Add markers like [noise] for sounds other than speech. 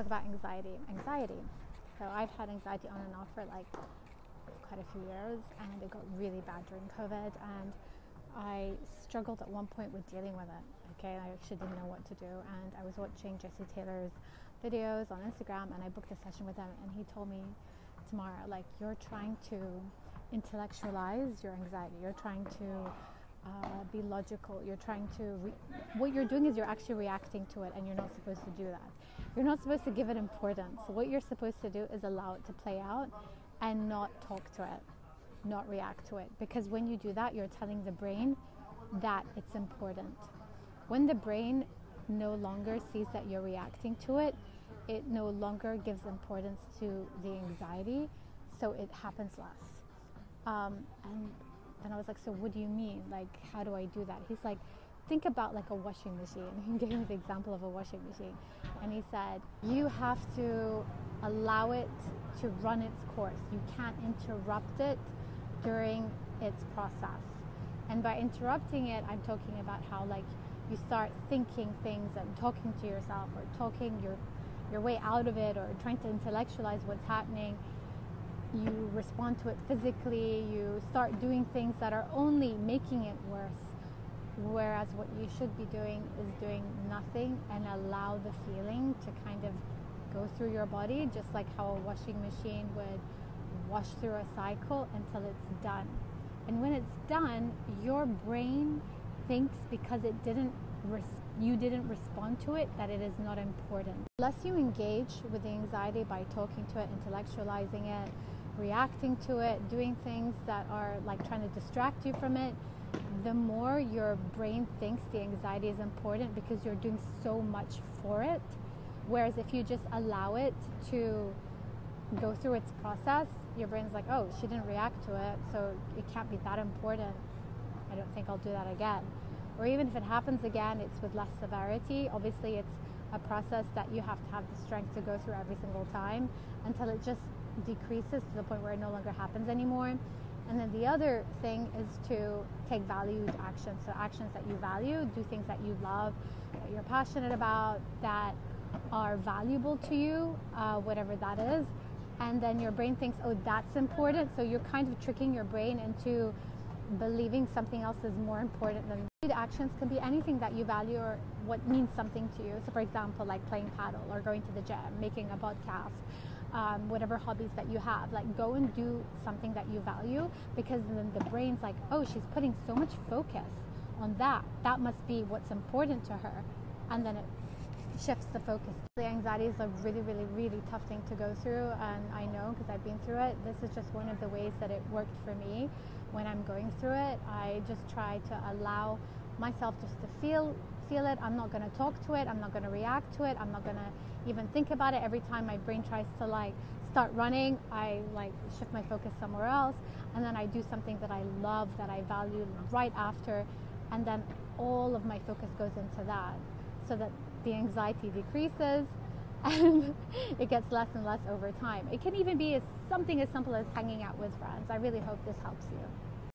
talk about anxiety. Anxiety. So I've had anxiety on and off for like quite a few years, and it got really bad during COVID, and I struggled at one point with dealing with it. Okay, I actually didn't know what to do, and I was watching Jesse Taylor's videos on Instagram, and I booked a session with him, and he told me, Tamara, like you're trying to intellectualize your anxiety. You're trying to uh, be logical. You're trying to. Re- what you're doing is you're actually reacting to it, and you're not supposed to do that. You're not supposed to give it importance. What you're supposed to do is allow it to play out, and not talk to it, not react to it. Because when you do that, you're telling the brain that it's important. When the brain no longer sees that you're reacting to it, it no longer gives importance to the anxiety, so it happens less. Um, and then I was like, so what do you mean? Like, how do I do that? He's like, think about like a washing machine. [laughs] He gave me the example of a washing machine. And he said, you have to allow it to run its course. You can't interrupt it during its process. And by interrupting it, I'm talking about how like you start thinking things and talking to yourself or talking your your way out of it or trying to intellectualize what's happening you respond to it physically, you start doing things that are only making it worse. Whereas what you should be doing is doing nothing and allow the feeling to kind of go through your body, just like how a washing machine would wash through a cycle until it's done. And when it's done, your brain thinks because it didn't res- you didn't respond to it that it is not important. Unless you engage with the anxiety by talking to it, intellectualizing it, reacting to it, doing things that are like trying to distract you from it, the more your brain thinks the anxiety is important because you're doing so much for it. Whereas if you just allow it to go through its process, your brain's like, oh, she didn't react to it, so it can't be that important. I don't think I'll do that again. Or even if it happens again, it's with less severity. Obviously, it's a process that you have to have the strength to go through every single time until it just decreases to the point where it no longer happens anymore. And then the other thing is to take valued actions. So, actions that you value, do things that you love, that you're passionate about, that are valuable to you, uh, whatever that is. And then your brain thinks, oh, that's important. So, you're kind of tricking your brain into believing something else is more important than actions can be anything that you value or what means something to you. So, for example, like playing paddle or going to the gym, making a podcast, um, whatever hobbies that you have. Like, go and do something that you value because then the brain's like, oh, she's putting so much focus on that. That must be what's important to her. And then it shifts the focus. The anxiety is a really, really, really tough thing to go through, and I know because I've been through it. This is just one of the ways that it worked for me when I'm going through it. I just try to allow myself just to feel feel it. I'm not going to talk to it. I'm not going to react to it. I'm not going to even think about it every time my brain tries to like start running i like shift my focus somewhere else and then i do something that i love that i value right after and then all of my focus goes into that so that the anxiety decreases [laughs] and it gets less and less over time it can even be as something as simple as hanging out with friends i really hope this helps you